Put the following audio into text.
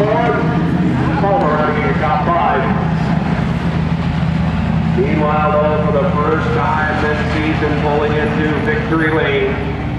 four. Palmer running in the top five. Meanwhile, though, for the first time this season, pulling into victory lane.